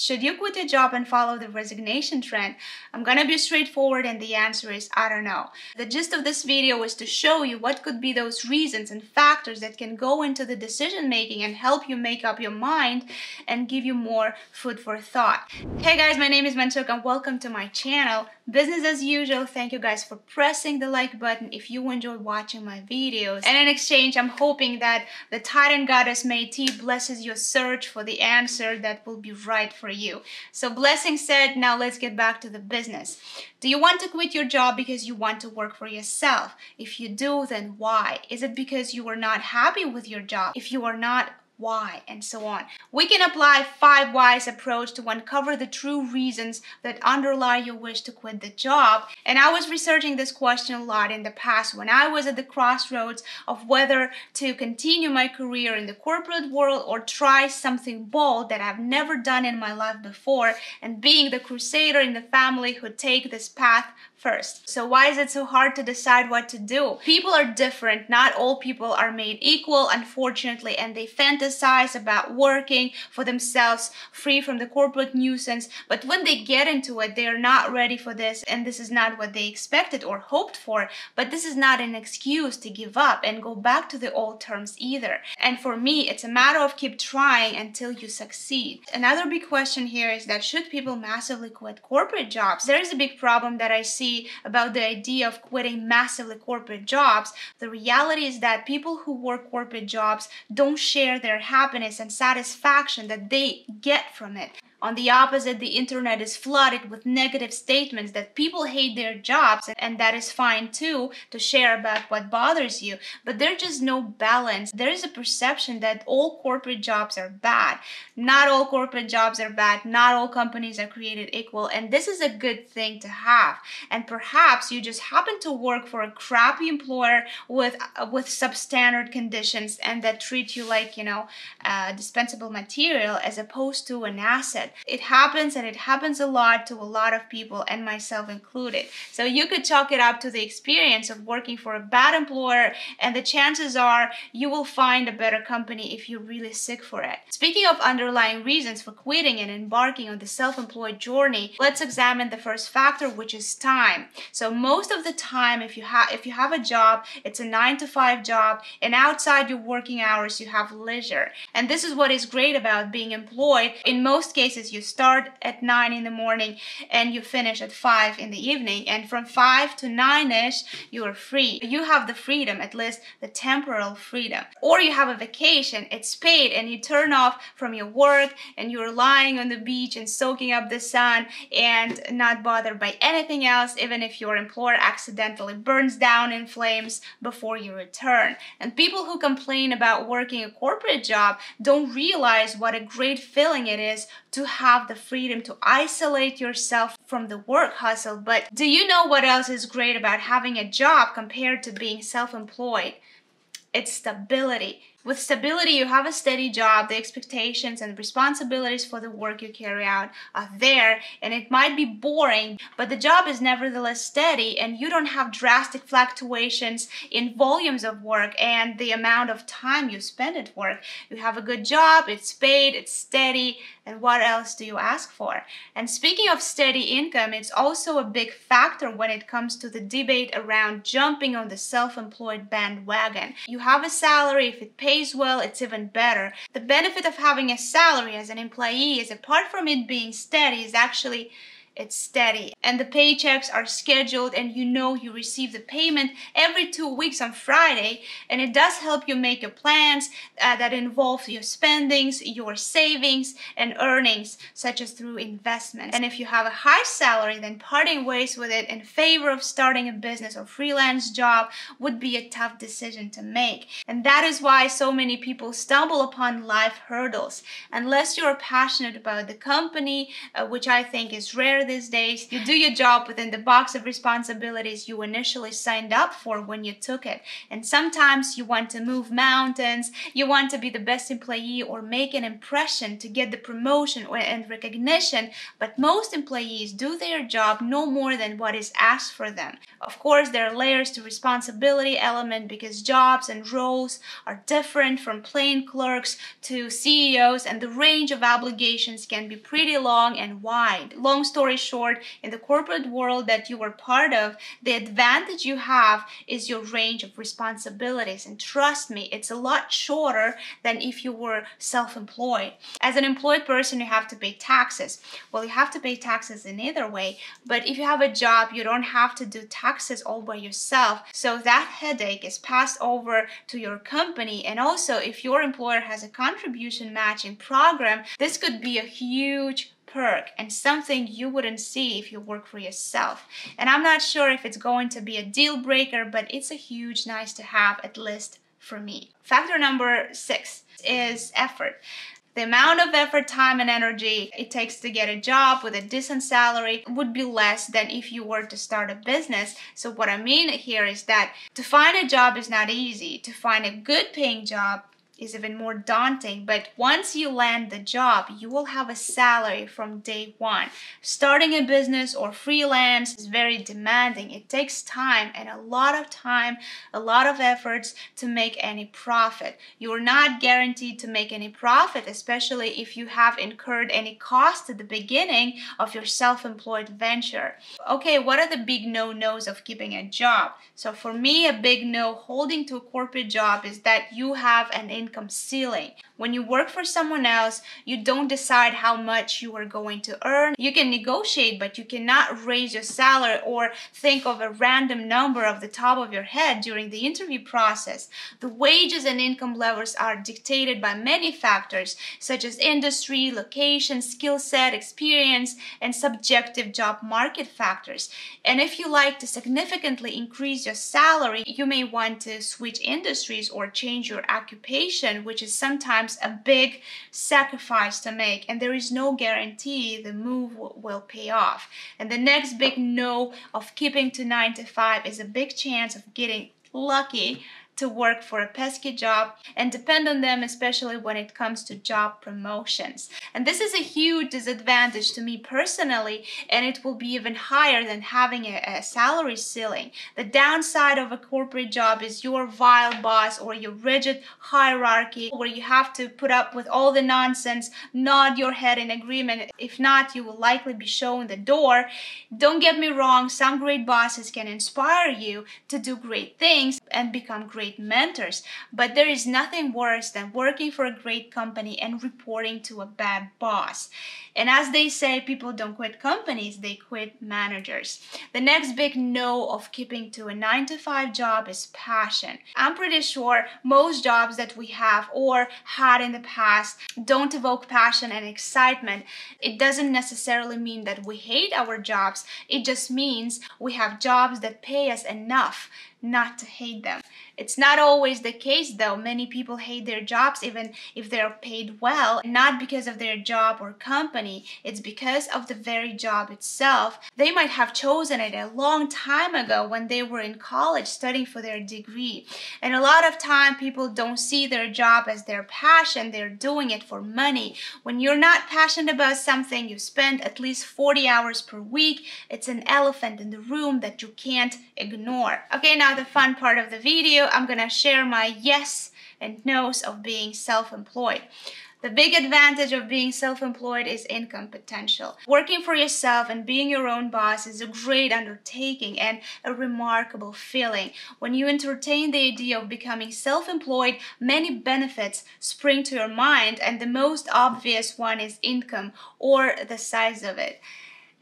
Should you quit your job and follow the resignation trend? I'm gonna be straightforward and the answer is I don't know. The gist of this video is to show you what could be those reasons and factors that can go into the decision making and help you make up your mind and give you more food for thought. Hey guys, my name is Manshuk and welcome to my channel. Business as usual, thank you guys for pressing the like button if you enjoy watching my videos. And in exchange, I'm hoping that the Titan Goddess Metis blesses your search for the answer that will be right for you. So blessing said, now let's get back to the business. Do you want to quit your job because you want to work for yourself? If you do, then why? Is it because you are not happy with your job? If you are not, why, and so on. We can apply five whys approach to uncover the true reasons that underlie your wish to quit the job. And I was researching this question a lot in the past when I was at the crossroads of whether to continue my career in the corporate world or try something bold that I've never done in my life before and being the crusader in the family who take this path first. So why is it so hard to decide what to do? People are different. Not all people are made equal, unfortunately, and they fantasize about working for themselves, free from the corporate nuisance. But when they get into it, they are not ready for this, and this is not what they expected or hoped for. But this is not an excuse to give up and go back to the old terms either. And for me, it's a matter of keep trying until you succeed. Another big question here is that should people massively quit corporate jobs? There is a big problem that I see about the idea of quitting massively corporate jobs, the reality is that people who work corporate jobs don't share their happiness and satisfaction that they get from it. On the opposite, the internet is flooded with negative statements that people hate their jobs, and that is fine too to share about what bothers you. But there's just no balance. There is a perception that all corporate jobs are bad. Not all corporate jobs are bad. Not all companies are created equal, and this is a good thing to have. And perhaps you just happen to work for a crappy employer with with substandard conditions and that treat you like you know uh, dispensable material as opposed to an asset it happens and it happens a lot to a lot of people and myself included. So you could chalk it up to the experience of working for a bad employer and the chances are you will find a better company if you're really sick for it. Speaking of underlying reasons for quitting and embarking on the self-employed journey, let's examine the first factor which is time. So most of the time if you have if you have a job, it's a 9 to 5 job and outside your working hours you have leisure. And this is what is great about being employed. In most cases you start at 9 in the morning and you finish at 5 in the evening. And from 5 to 9ish you are free. You have the freedom at least the temporal freedom. Or you have a vacation it's paid and you turn off from your work and you're lying on the beach and soaking up the sun and not bothered by anything else even if your employer accidentally burns down in flames before you return. And people who complain about working a corporate job don't realize what a great feeling it is to have the freedom to isolate yourself from the work hustle. But do you know what else is great about having a job compared to being self employed? It's stability. With stability, you have a steady job, the expectations and responsibilities for the work you carry out are there, and it might be boring, but the job is nevertheless steady, and you don't have drastic fluctuations in volumes of work and the amount of time you spend at work. You have a good job, it's paid, it's steady, and what else do you ask for? And speaking of steady income, it's also a big factor when it comes to the debate around jumping on the self employed bandwagon. You have a salary if it pays pays well, it's even better. The benefit of having a salary as an employee is apart from it being steady is actually it's steady and the paychecks are scheduled and you know you receive the payment every two weeks on Friday and it does help you make your plans uh, that involve your spendings, your savings and earnings such as through investments. And if you have a high salary then parting ways with it in favor of starting a business or freelance job would be a tough decision to make. And that is why so many people stumble upon life hurdles. Unless you're passionate about the company, uh, which I think is rare these days. You do your job within the box of responsibilities you initially signed up for when you took it. And sometimes you want to move mountains, you want to be the best employee or make an impression to get the promotion and recognition, but most employees do their job no more than what is asked for them. Of course, there are layers to responsibility element because jobs and roles are different from plain clerks to CEOs and the range of obligations can be pretty long and wide. Long story short, in the corporate world that you are part of, the advantage you have is your range of responsibilities. And trust me, it's a lot shorter than if you were self-employed. As an employed person, you have to pay taxes. Well, you have to pay taxes in either way, but if you have a job, you don't have to do taxes all by yourself. So that headache is passed over to your company. And also, if your employer has a contribution matching program, this could be a huge perk and something you wouldn't see if you work for yourself. And I'm not sure if it's going to be a deal breaker, but it's a huge nice to have at least for me. Factor number six is effort. The amount of effort, time, and energy it takes to get a job with a decent salary would be less than if you were to start a business. So, what I mean here is that to find a job is not easy. To find a good paying job is even more daunting, but once you land the job, you will have a salary from day one. Starting a business or freelance is very demanding. It takes time and a lot of time, a lot of efforts to make any profit. You are not guaranteed to make any profit, especially if you have incurred any cost at the beginning of your self-employed venture. Okay, what are the big no-nos of keeping a job? So for me, a big no holding to a corporate job is that you have an income income ceiling. When you work for someone else, you don't decide how much you are going to earn. You can negotiate, but you cannot raise your salary or think of a random number off the top of your head during the interview process. The wages and income levels are dictated by many factors, such as industry, location, skill set, experience, and subjective job market factors. And if you like to significantly increase your salary, you may want to switch industries or change your occupation which is sometimes a big sacrifice to make, and there is no guarantee the move will pay off. And the next big no of keeping to 9 to 5 is a big chance of getting lucky to work for a pesky job and depend on them, especially when it comes to job promotions. And this is a huge disadvantage to me personally, and it will be even higher than having a, a salary ceiling. The downside of a corporate job is your vile boss or your rigid hierarchy where you have to put up with all the nonsense, nod your head in agreement. If not, you will likely be shown the door. Don't get me wrong, some great bosses can inspire you to do great things and become great great mentors, but there is nothing worse than working for a great company and reporting to a bad boss. And as they say, people don't quit companies, they quit managers. The next big no of keeping to a 9 to 5 job is passion. I'm pretty sure most jobs that we have or had in the past don't evoke passion and excitement. It doesn't necessarily mean that we hate our jobs, it just means we have jobs that pay us enough not to hate them. It's not always the case though. Many people hate their jobs even if they're paid well, not because of their job or company, it's because of the very job itself. They might have chosen it a long time ago when they were in college studying for their degree. And a lot of time people don't see their job as their passion, they're doing it for money. When you're not passionate about something, you spend at least 40 hours per week. It's an elephant in the room that you can't ignore. Okay, now the fun part of the video, I'm gonna share my yes and no's of being self-employed. The big advantage of being self-employed is income potential. Working for yourself and being your own boss is a great undertaking and a remarkable feeling. When you entertain the idea of becoming self-employed, many benefits spring to your mind and the most obvious one is income or the size of it.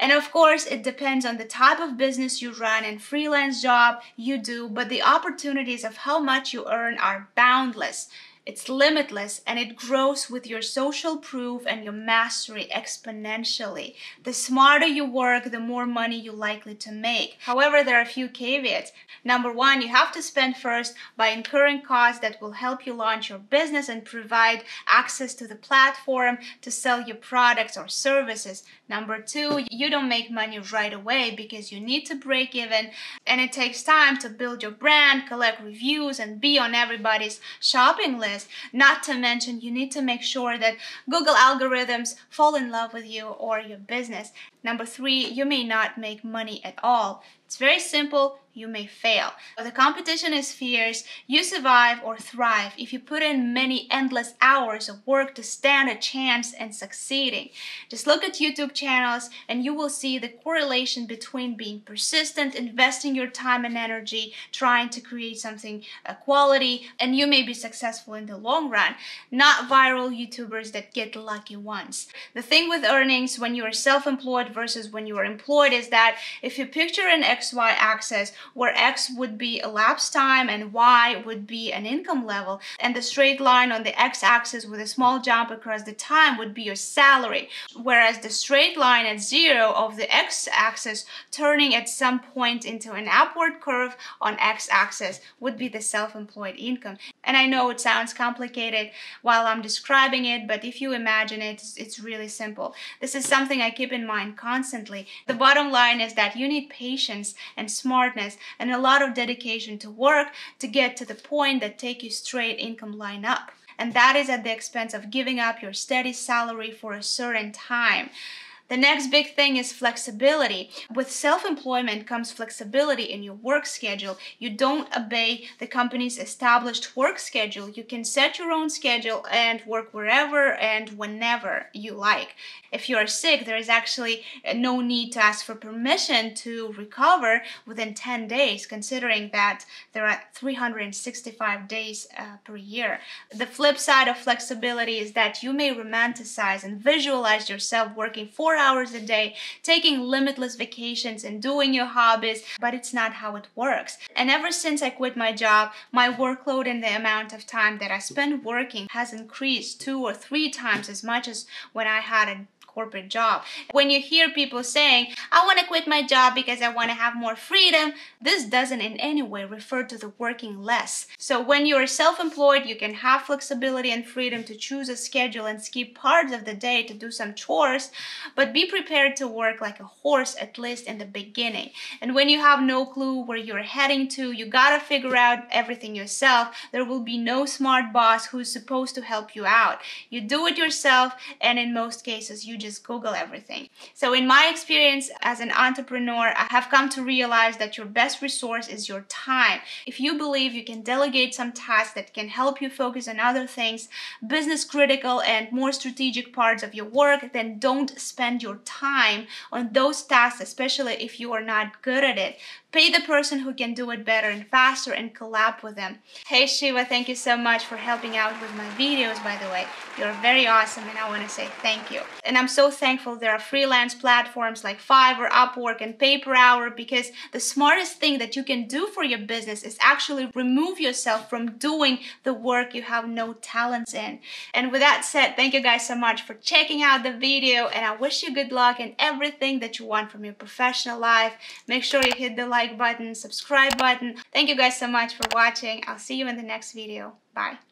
And of course, it depends on the type of business you run and freelance job you do, but the opportunities of how much you earn are boundless. It's limitless and it grows with your social proof and your mastery exponentially. The smarter you work, the more money you're likely to make. However, there are a few caveats. Number one, you have to spend first by incurring costs that will help you launch your business and provide access to the platform to sell your products or services. Number two, you don't make money right away because you need to break even and it takes time to build your brand, collect reviews, and be on everybody's shopping list business. Not to mention, you need to make sure that Google algorithms fall in love with you or your business. Number three, you may not make money at all. It's very simple, you may fail. The competition is fierce, you survive or thrive if you put in many endless hours of work to stand a chance and succeeding. Just look at YouTube channels and you will see the correlation between being persistent, investing your time and energy, trying to create something uh, quality, and you may be successful in the long run, not viral YouTubers that get lucky once. The thing with earnings when you are self-employed versus when you are employed is that if you picture an XY axis where X would be elapsed time and Y would be an income level, and the straight line on the X axis with a small jump across the time would be your salary, whereas the straight line at zero of the X axis turning at some point into an upward curve on X axis would be the self-employed income. And I know it sounds complicated while I'm describing it, but if you imagine it, it's really simple. This is something I keep in mind constantly. The bottom line is that you need patience and smartness and a lot of dedication to work to get to the point that take you straight income line up. And that is at the expense of giving up your steady salary for a certain time. The next big thing is flexibility. With self-employment comes flexibility in your work schedule. You don't obey the company's established work schedule. You can set your own schedule and work wherever and whenever you like. If you are sick, there is actually no need to ask for permission to recover within 10 days, considering that there are 365 days uh, per year. The flip side of flexibility is that you may romanticize and visualize yourself working four hours a day, taking limitless vacations and doing your hobbies, but it's not how it works. And ever since I quit my job, my workload and the amount of time that I spend working has increased two or three times as much as when I had a corporate job. When you hear people saying, I want to quit my job because I want to have more freedom, this doesn't in any way refer to the working less. So when you are self-employed, you can have flexibility and freedom to choose a schedule and skip parts of the day to do some chores, but be prepared to work like a horse at least in the beginning. And when you have no clue where you're heading to, you gotta figure out everything yourself. There will be no smart boss who's supposed to help you out. You do it yourself, and in most cases, you just just Google everything. So in my experience as an entrepreneur, I have come to realize that your best resource is your time. If you believe you can delegate some tasks that can help you focus on other things, business critical and more strategic parts of your work, then don't spend your time on those tasks, especially if you are not good at it. Pay the person who can do it better and faster and collab with them. Hey Shiva, thank you so much for helping out with my videos, by the way. You're very awesome and I want to say thank you. And I'm so thankful there are freelance platforms like Fiverr, Upwork, and Paper Hour because the smartest thing that you can do for your business is actually remove yourself from doing the work you have no talents in. And with that said, thank you guys so much for checking out the video and I wish you good luck in everything that you want from your professional life. Make sure you hit the like button, subscribe button. Thank you guys so much for watching. I'll see you in the next video. Bye.